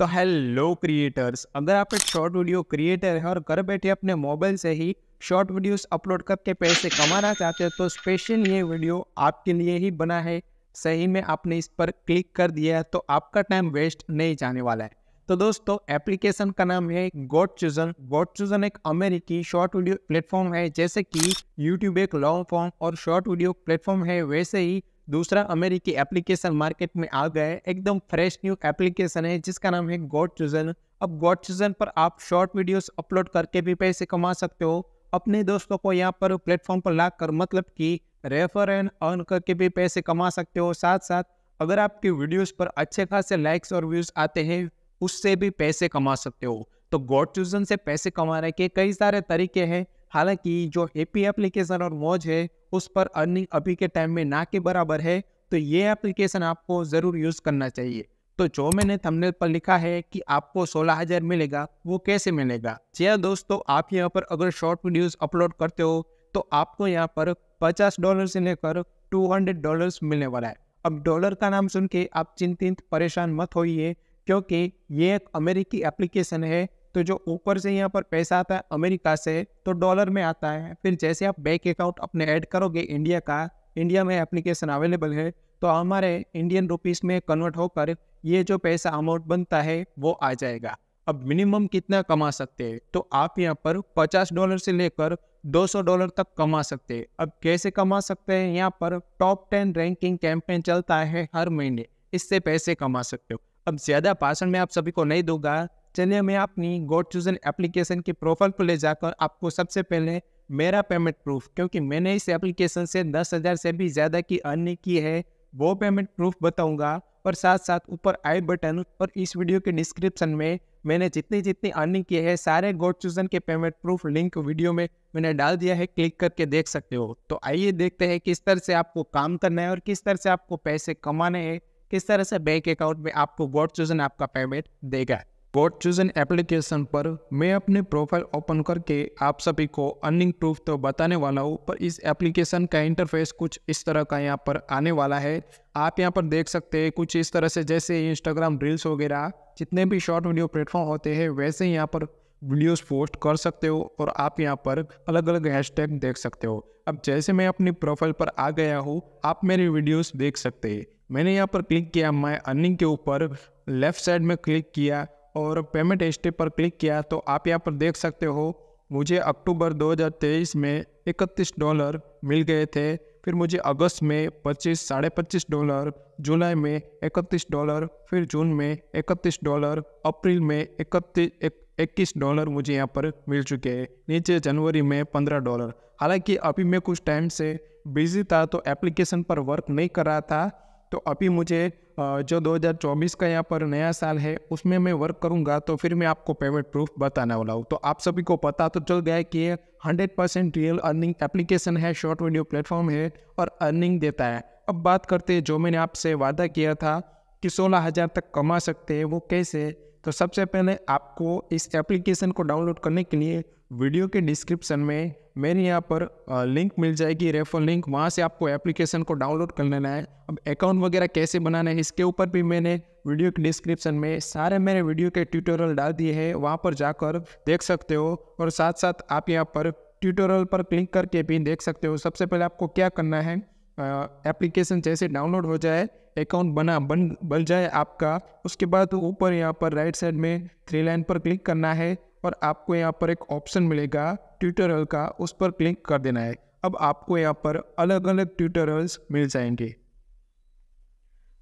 तो hello creators अगर आप एक शॉर्ट वीडियो क्रिएटर है और घर बैठे अपने मोबाइल से ही शॉर्ट वीडियोस अपलोड करके पैसे कमाना चाहते हो तो स्पेशल ये वीडियो आपके लिए ही बना है। सही में आपने इस पर क्लिक कर दिया है तो आपका टाइम वेस्ट नहीं जाने वाला है। तो दोस्तों एप्लीकेशन का नाम है गोट चूजन गोट चूजन एक अमेरिकी शॉर्ट वीडियो प्लेटफॉर्म है, जैसे कि यूट्यूब एक लॉन्ग फॉर्म और शॉर्ट वीडियो प्लेटफॉर्म है, वैसे ही दूसरा, अमेरिकी एप्लीकेशन मार्केट में आ गए एकदम फ्रेश न्यू एप्लीकेशन है, जिसका नाम है गॉड चूजन अब गॉड चूजन पर आप शॉर्ट वीडियोस अपलोड करके भी पैसे कमा सकते हो। अपने दोस्तों को यहाँ पर प्लेटफॉर्म पर ला कर मतलब कि रेफर एंड अर्न करके भी पैसे कमा सकते हो। साथ साथ अगर आपके वीडियोस पर अच्छे खासे लाइक्स और व्यूज़ आते हैं, उससे भी पैसे कमा सकते हो। तो गॉड चूजन से पैसे कमाने के कई सारे तरीके हैं। हालाँकि जो एपी एप्लीकेशन और मौज है, उस पर अर्निंग अभी के टाइम में ना के बराबर है तो ये एप्लीकेशन आपको ज़रूर यूज़ करना चाहिए। तो जो मैंने थंबनेल पर लिखा है कि आपको सोलह हज़ार मिलेगा, वो कैसे मिलेगा? जी हाँ दोस्तों, आप यहाँ पर अगर शॉर्ट वीडियोस अपलोड करते हो तो आपको यहाँ पर पचास डॉलर से लेकर टू हंड्रेड डॉलर्स मिलने वाला है। अब डॉलर का नाम सुन के आप चिंतित, परेशान मत होइए, क्योंकि ये एक अमेरिकी एप्लीकेशन है तो जो ऊपर से यहाँ पर पैसा आता है अमेरिका से तो डॉलर में आता है। फिर जैसे आप बैंक अकाउंट अपने ऐड करोगे इंडिया का, इंडिया में एप्लीकेशन अवेलेबल है तो हमारे इंडियन रुपीस में कन्वर्ट होकर ये जो पैसा अमाउंट बनता है, वो आ जाएगा। अब मिनिमम कितना कमा सकते हैं? तो आप यहाँ पर 50 डॉलर से लेकर 200 डॉलर तक कमा सकते हैं। अब कैसे कमा सकते हैं? यहाँ पर टॉप टेन रैंकिंग कैंपेन चलता है हर महीने, इससे पैसे कमा सकते हो। अब ज़्यादा भाषण में आप सभी को नहीं दूँगा चलिए मैं अपनी गोड चूजन एप्लीकेशन की प्रोफ़ाइल को ले जाकर आपको सबसे पहले मेरा पेमेंट प्रूफ क्योंकि मैंने इस एप्लीकेशन से दस हज़ार से भी ज़्यादा की अर्निंग की है, वो पेमेंट प्रूफ बताऊँगा। और साथ साथ ऊपर आई बटन और इस वीडियो के डिस्क्रिप्शन में मैंने जितनी जितनी अर्निंग की है, सारे गोड चूजन के पेमेंट प्रूफ लिंक वीडियो में मैंने डाल दिया है क्लिक करके देख सकते हो। तो आइए देखते हैं किस तरह से आपको काम करना है और किस तरह से आपको पैसे कमाने हैं, किस तरह से बैंक अकाउंट में आपको गोड चूजन आपका पेमेंट देगा। वॉट चूजन एप्लीकेशन पर मैं अपने प्रोफ़ाइल ओपन करके आप सभी को अर्निंग प्रूफ तो बताने वाला हूँ, पर इस एप्लीकेशन का इंटरफेस कुछ इस तरह का यहाँ पर आने वाला है। आप यहाँ पर देख सकते हैं कुछ इस तरह से, जैसे इंस्टाग्राम रील्स वगैरह, जितने भी शॉर्ट वीडियो प्लेटफॉर्म होते हैं, वैसे यहाँ पर वीडियोस पोस्ट कर सकते हो और आप यहाँ पर अलग अलग हैशटैग देख सकते हो। अब जैसे मैं अपनी प्रोफ़ाइल पर आ गया हूँ, आप मेरी वीडियोस देख सकते हैं। मैंने यहाँ पर क्लिक किया, मैं अर्निंग के ऊपर लेफ़्ट साइड में क्लिक किया और पेमेंट हिस्ट्री पर क्लिक किया तो आप यहाँ पर देख सकते हो, मुझे अक्टूबर 2023 में 31 डॉलर मिल गए थे, फिर मुझे अगस्त में पच्चीस, साढ़े पच्चीस डॉलर जुलाई में इकतीस डॉलर फिर जून में इकतीस डॉलर अप्रैल में इकतीस इक्कीस डॉलर मुझे यहाँ पर मिल चुके हैं, नीचे जनवरी में पंद्रह डॉलर हालाँकि अभी मैं कुछ टाइम से बिज़ी था तो एप्लीकेशन पर वर्क नहीं कर रहा था तो अभी मुझे जो 2024 का यहाँ पर नया साल है, उसमें मैं वर्क करूँगा तो फिर मैं आपको पेमेंट प्रूफ बताने वाला हूँ। तो आप सभी को पता तो चल गया कि hundred percent real earning application है शॉर्ट वीडियो प्लेटफॉर्म है और अर्निंग देता है। अब बात करते हैं, जो मैंने आपसे वादा किया था कि सोलह हज़ार तक कमा सकते हैं, वो कैसे तो सबसे पहले आपको इस एप्लीकेशन को डाउनलोड करने के लिए वीडियो के डिस्क्रिप्शन में मेरे यहाँ पर लिंक मिल जाएगी। रेफर लिंक वहाँ से आपको एप्लीकेशन को डाउनलोड कर लेना है। अब अकाउंट वगैरह कैसे बनाना है, इसके ऊपर भी मैंने वीडियो के डिस्क्रिप्शन में सारे मेरे वीडियो के ट्यूटोरियल डाल दिए हैं। वहाँ पर जाकर देख सकते हो और साथ साथ आप यहाँ पर ट्यूटोरियल पर क्लिक करके भी देख सकते हो। सबसे पहले आपको क्या करना है एप्लीकेशन जैसे डाउनलोड हो जाए अकाउंट बना, बन बन जाए आपका, उसके बाद ऊपर यहाँ पर राइट साइड में थ्री लाइन पर क्लिक करना है और आपको यहाँ पर एक ऑप्शन मिलेगा ट्यूटोरियल का, उस पर क्लिक कर देना है। अब आपको यहाँ पर अलग अलग ट्यूटोरियल्स मिल जाएँगे।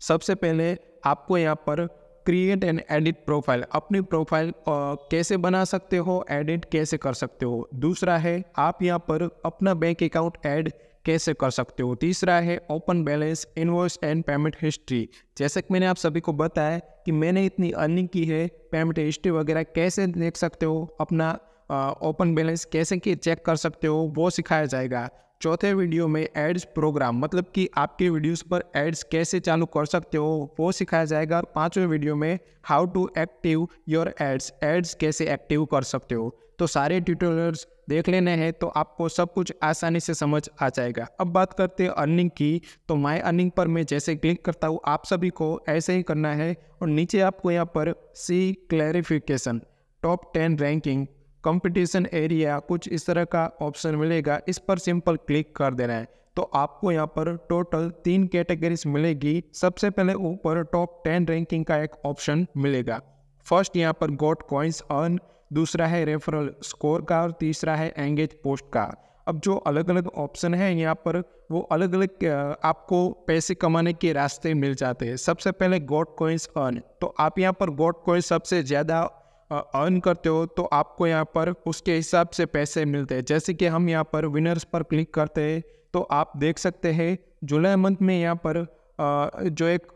सबसे पहले आपको यहाँ पर क्रिएट एंड एडिट प्रोफ़ाइल अपनी प्रोफ़ाइल कैसे बना सकते हो एडिट कैसे कर सकते हो? दूसरा है, आप यहाँ पर अपना बैंक अकाउंट ऐड कैसे कर सकते हो? तीसरा है open balance invoice and payment history जैसे कि मैंने आप सभी को बताया कि मैंने इतनी अर्निंग की है पेमेंट हिस्ट्री वगैरह कैसे देख सकते हो? अपना ओपन बैलेंस कैसे कि चेक कर सकते हो? वो सिखाया जाएगा। चौथे वीडियो में एड्स प्रोग्राम मतलब कि आपके वीडियोस पर एड्स कैसे चालू कर सकते हो? वो सिखाया जाएगा। और पाँचवें वीडियो में how to active your ads ads कैसे एक्टिव कर सकते हो? तो सारे ट्यूटोरियल्स देख लेने हैं तो आपको सब कुछ आसानी से समझ आ जाएगा। अब बात करते हैं अर्निंग की। तो माई अर्निंग पर मैं जैसे क्लिक करता हूँ, आप सभी को ऐसे ही करना है। और नीचे आपको यहाँ पर सी clarification top ten ranking competition area कुछ इस तरह का ऑप्शन मिलेगा। इस पर सिंपल क्लिक कर देना है। तो आपको यहाँ पर टोटल तीन कैटेगरीज मिलेगी। सबसे पहले ऊपर टॉप टेन रैंकिंग का एक ऑप्शन मिलेगा। फ़र्स्ट यहाँ पर गोट कॉइन्स अर्न दूसरा है रेफरल स्कोर का और तीसरा है एंगेज पोस्ट का अब जो अलग अलग ऑप्शन है यहाँ पर, वो अलग अलग आपको पैसे कमाने के रास्ते मिल जाते हैं। सबसे पहले गोट कॉइन्स अर्न तो आप यहाँ पर गोट कॉइन्स सबसे ज़्यादा अर्न करते हो तो आपको यहाँ पर उसके हिसाब से पैसे मिलते हैं। जैसे कि हम यहाँ पर विनर्स पर क्लिक करते हैं तो आप देख सकते हैं, जुलाई मंथ में यहाँ पर जो एक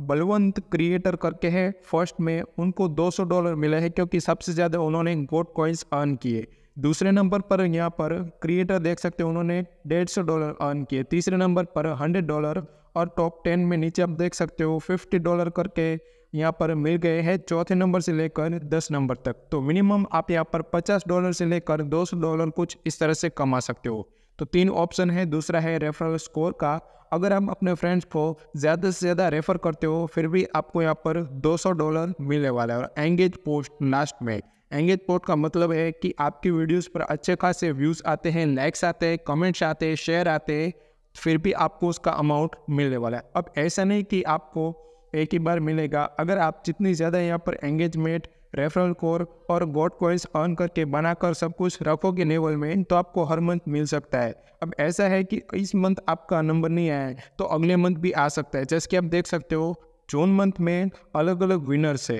बलवंत क्रिएटर करके है फ़र्स्ट में उनको 200 डॉलर मिले हैं क्योंकि सबसे ज़्यादा उन्होंने गोट कॉइन्स अर्न किए। दूसरे नंबर पर यहाँ पर क्रिएटर देख सकते हैं, उन्होंने डेढ़ सौ डॉलर अर्न किए। तीसरे नंबर पर हंड्रेड डॉलर और टॉप टेन में नीचे आप देख सकते हो फिफ्टी डॉलर करके यहाँ पर मिल गए हैं। चौथे नंबर से लेकर दस नंबर तक। तो मिनिमम आप यहाँ पर पचास डॉलर से लेकर दो सौ डॉलर कुछ इस तरह से कमा सकते हो। तो तीन ऑप्शन है, दूसरा है रेफरल स्कोर का। अगर आप अपने फ्रेंड्स को ज़्यादा से ज़्यादा रेफ़र करते हो, फिर भी आपको यहाँ पर 200 डॉलर मिलने वाला है। और एंगेज पोस्ट लास्ट में। एंगेज पोस्ट का मतलब है कि आपकी वीडियोस पर अच्छे खासे व्यूज़ आते हैं लाइक्स आते हैं कमेंट्स आते हैं शेयर आते हैं, फिर भी आपको उसका अमाउंट मिलने वाला है। अब ऐसा नहीं कि आपको एक ही बार मिलेगा। अगर आप जितनी ज़्यादा यहाँ पर एंगेजमेंट रेफरल कोर और गोट कोइंस अर्न करके बनाकर सब कुछ रखोगे लेवल में तो आपको हर मंथ मिल सकता है। अब ऐसा है कि इस मंथ आपका नंबर नहीं आया है तो अगले मंथ भी आ सकता है। जैसे कि आप देख सकते हो, जून मंथ में अलग अलग विनर्स है।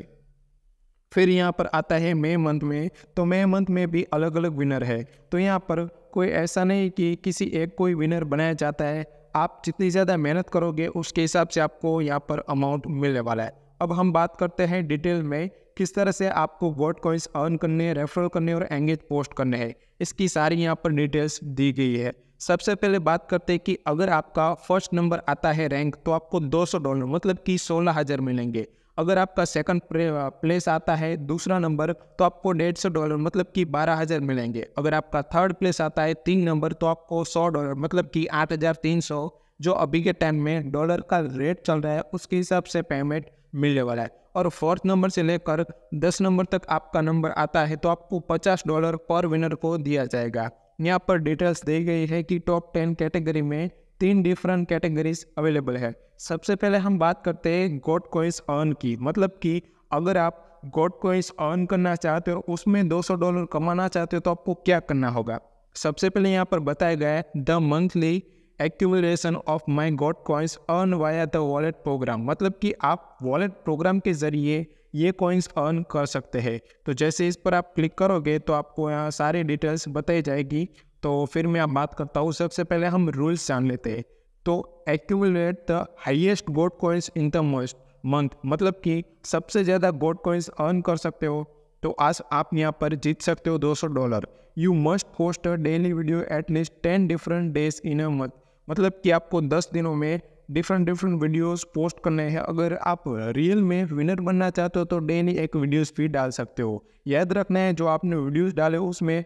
फिर यहाँ पर आता है मई मंथ में तो मई मंथ में भी अलग अलग विनर है। तो यहाँ पर कोई ऐसा नहीं कि किसी एक कोई विनर बनाया जाता है। आप जितनी ज़्यादा मेहनत करोगे, उसके हिसाब से आपको यहाँ पर अमाउंट मिलने वाला है। अब हम बात करते हैं डिटेल में किस तरह से आपको वर्ड कॉइन्स अर्न करने रेफरल करने और एंगेज पोस्ट करने हैं, इसकी सारी यहाँ पर डिटेल्स दी गई है। सबसे पहले बात करते हैं कि अगर आपका फ़र्स्ट नंबर आता है रैंक तो आपको 200 डॉलर मतलब कि सोलह हज़ार मिलेंगे। अगर आपका सेकंड प्लेस आता है, दूसरा नंबर तो आपको डेढ़ सौ डॉलर मतलब कि बारह हज़ार मिलेंगे। अगर आपका थर्ड प्लेस आता है, तीन नंबर तो आपको सौ डॉलर मतलब कि आठ हज़ार तीन सौ, जो अभी के टाइम में डॉलर का रेट चल रहा है, उसके हिसाब से पेमेंट मिलने वाला है और फोर्थ नंबर से लेकर दस नंबर तक आपका नंबर आता है तो आपको पचास डॉलर पर विनर को दिया जाएगा। यहाँ पर डिटेल्स दी गई है कि टॉप टेन कैटेगरी में तीन डिफरेंट कैटेगरीज अवेलेबल है। सबसे पहले हम बात करते हैं गोट कोइंस अर्न की। मतलब कि अगर आप गोट कोइंस अर्न करना चाहते हो, उसमें 200 डॉलर कमाना चाहते हो तो आपको क्या करना होगा? सबसे पहले यहाँ पर बताया गया है the monthly accumulation of my god coins earn via the wallet program मतलब कि आप वॉलेट प्रोग्राम के ज़रिए ये कॉइन्स अर्न कर सकते हैं। तो जैसे इस पर आप क्लिक करोगे तो आपको यहाँ सारी डिटेल्स बताई जाएगी। तो फिर मैं आप बात करता हूँ, सबसे पहले हम रूल्स जान लेते हैं। तो accumulate the highest gold coins in the most month मतलब कि सबसे ज़्यादा गोड कॉइन्स अर्न कर सकते हो। तो आज आप यहाँ पर जीत सकते हो 200 dollar you must post a daily video at least ten different days in a month मतलब कि आपको 10 दिनों में डिफरेंट डिफरेंट वीडियोस पोस्ट करने हैं। अगर आप रियल में विनर बनना चाहते हो तो डेली एक वीडियोस भी डाल सकते हो। याद रखना है, जो आपने वीडियोस डाले, उसमें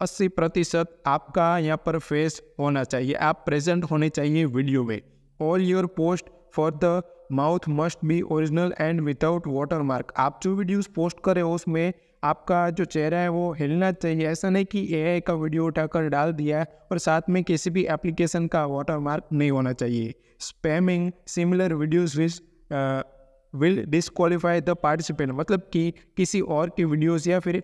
80 प्रतिशत आपका यहाँ पर फेस होना चाहिए। आप प्रेजेंट होने चाहिए वीडियो में। All your post for the month must be original and without watermark आप जो वीडियोस पोस्ट करें उसमें आपका जो चेहरा है वो हिलना चाहिए। ऐसा नहीं कि एआई का वीडियो उठाकर डाल दिया है और साथ में किसी भी एप्लीकेशन का वाटर मार्क नहीं होना चाहिए। Spamming similar videos which will disqualify the participant मतलब कि किसी और की वीडियोज़ या फिर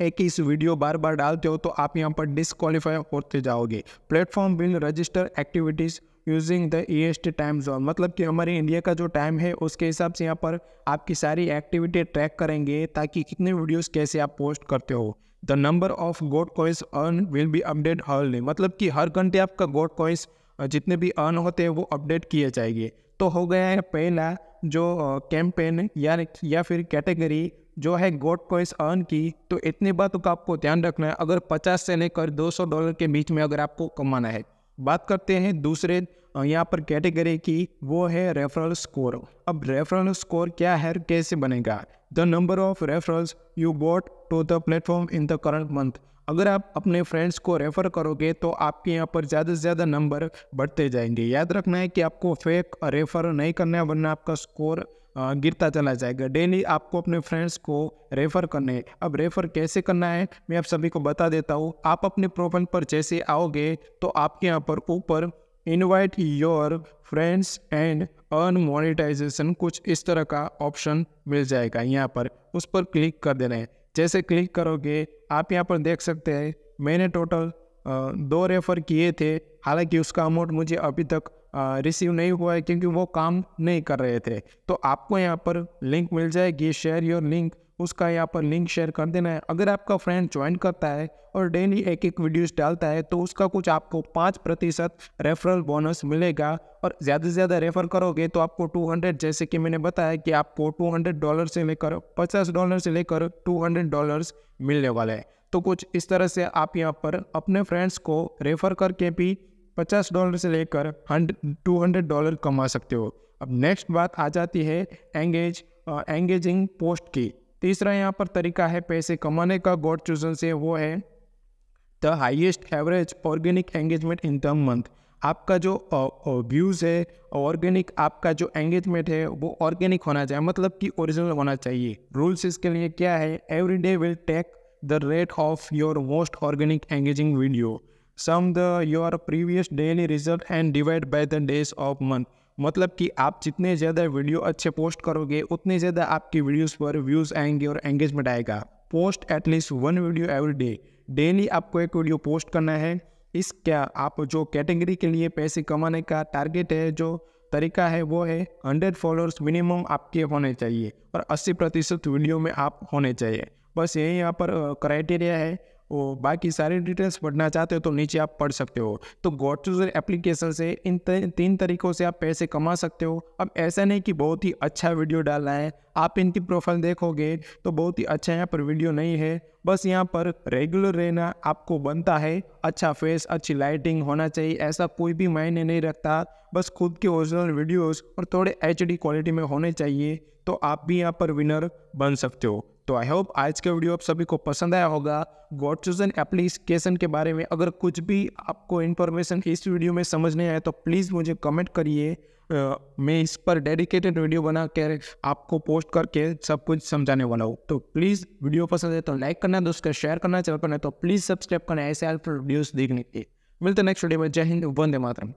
एक ही वीडियो बार बार डालते हो तो आप यहाँ पर डिसक्वालीफाई होते जाओगे। Platform will register activities using the E S T time zone मतलब कि हमारे इंडिया का जो टाइम है, उसके हिसाब से यहाँ पर आपकी सारी एक्टिविटी ट्रैक करेंगे ताकि कितने वीडियोस कैसे आप पोस्ट करते हो। The number of gold coins earn will be update hourly मतलब कि हर घंटे आपका गोड कॉइन्स जितने भी अर्न होते हैं, वो अपडेट किए जाएँगे। तो हो गया है पहला जो कैंपेन या या फिर कैटेगरी जो है गोड कॉइन्स अर्न की तो इतनी बातों का आपको ध्यान रखना है। अगर 50 से लेकर 200 डॉलर के बीच में अगर आपको कमाना है। बात करते हैं दूसरे यहाँ पर कैटेगरी की वो है रेफरल स्कोर अब रेफरल स्कोर क्या है कैसे बनेगा? The number of referrals you brought to the platform in the current month अगर आप अपने फ्रेंड्स को रेफ़र करोगे तो आपके यहाँ पर ज़्यादा से ज़्यादा नंबर बढ़ते जाएँगे। याद रखना है कि आपको फेक रेफ़र नहीं करना है, वरना आपका स्कोर गिरता चला जाएगा। डेली आपको अपने फ्रेंड्स को रेफ़र करने अब रेफ़र कैसे करना है? मैं आप सभी को बता देता हूँ। आप अपने प्रोफ़ाइल पर जैसे आओगे तो आपके यहाँ पर ऊपर invite your friends and earn monetization कुछ इस तरह का ऑप्शन मिल जाएगा यहाँ पर। उस पर क्लिक कर देना है। जैसे क्लिक करोगे, आप यहाँ पर देख सकते हैं, मैंने टोटल दो रेफ़र किए थे। हालाँकि उसका अमाउंट मुझे अभी तक रिसीव नहीं हुआ है क्योंकि वो काम नहीं कर रहे थे। तो आपको यहाँ पर लिंक मिल जाएगी। शेयर योर लिंक उसका यहाँ पर लिंक शेयर कर देना है। अगर आपका फ्रेंड ज्वाइन करता है और डेली एक एक वीडियोस डालता है तो उसका कुछ आपको पाँच प्रतिशत रेफरल बोनस मिलेगा और ज़्यादा से ज़्यादा रेफर करोगे तो आपको 200 जैसे कि मैंने बताया कि आपको 200 डॉलर से लेकर 50 डॉलर से लेकर 200 डॉलर्स मिलने वाले हैं। तो कुछ इस तरह से आप यहाँ पर अपने फ्रेंड्स को रेफ़र करके भी पचास डॉलर से लेकर हंड्रेड टू हंड्रेड डॉलर कमा सकते हो। अब नेक्स्ट बात आ जाती है एंगेज एंगेजिंग पोस्ट की। तीसरा यहाँ पर तरीका है पैसे कमाने का। गॉड चूजन से वो है the highest average organic engagement in the month आपका जो व्यूज़ है ऑर्गेनिक आपका जो एंगेजमेंट है, वो ऑर्गेनिक होना चाहिए मतलब कि ओरिजिनल होना चाहिए। रूल्स इसके लिए क्या है? Every day will take the rate of your most organic engaging video sum the your previous daily result and divide by the days of month मतलब कि आप जितने ज़्यादा वीडियो अच्छे पोस्ट करोगे, उतने ज़्यादा आपकी वीडियोस पर व्यूज़ आएँगे और एंगेजमेंट आएगा। Post at least one video every day daily आपको एक वीडियो पोस्ट करना है। इस क्या आप जो कैटेगरी के लिए पैसे कमाने का टारगेट है, जो तरीका है, वो है हंड्रेड फॉलोअर्स मिनिमम आपके होने चाहिए और अस्सी प्रतिशत वीडियो में आप होने चाहिए। बस यही यहाँ पर क्राइटेरिया है। वो बाकी सारी डिटेल्स पढ़ना चाहते हो तो नीचे आप पढ़ सकते हो। तो गॉड चूजर एप्लीकेशन से इन तीन तरीकों से आप पैसे कमा सकते हो। अब ऐसा नहीं कि बहुत ही अच्छा वीडियो डालना है, आप इनकी प्रोफ़ाइल देखोगे तो बहुत ही अच्छा यहाँ पर वीडियो नहीं है। बस यहाँ पर रेगुलर रहना आपको बनता है अच्छा फेस अच्छी लाइटिंग होना चाहिए, ऐसा कोई भी मायने नहीं रखता। बस खुद के ओरिजिनल वीडियोस और थोड़े एचडी क्वालिटी में होने चाहिए तो आप भी यहाँ पर विनर बन सकते हो। तो आई होप आज का वीडियो आप सभी को पसंद आया होगा। गॉड चूजन एप्लीकेशन के बारे में। अगर कुछ भी आपको इन्फॉर्मेशन इस वीडियो में समझ नहीं आया तो प्लीज़ मुझे कमेंट करिए। मैं इस पर डेडिकेटेड वीडियो बना कर आपको पोस्ट करके सब कुछ समझाने वाला हूँ। तो प्लीज़ वीडियो पसंद है तो लाइक करना, दोस्तों शेयर करना, चैनल करना तो प्लीज़ सब्सक्राइब करना, ऐसे हेल्पफुल वीडियोस देखने के लिए। मिलते नेक्स्ट वीडियो में। जय हिंद, वंदे मातरम।